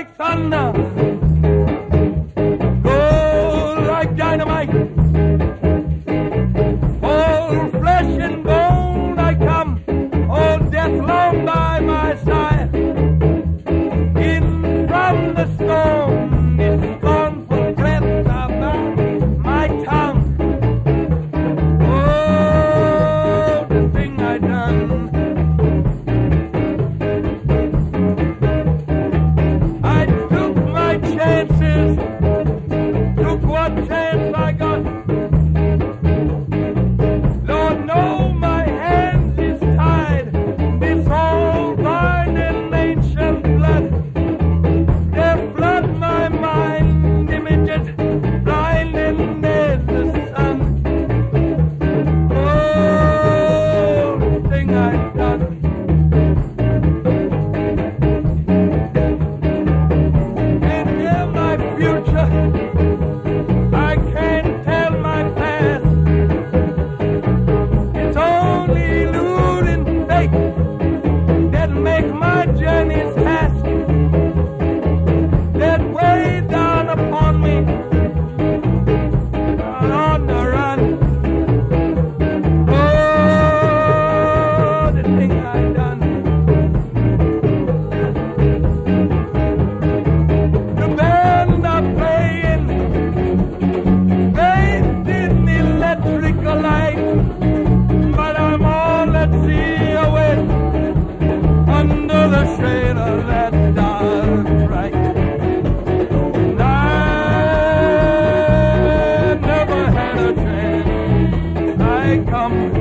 like thunder. come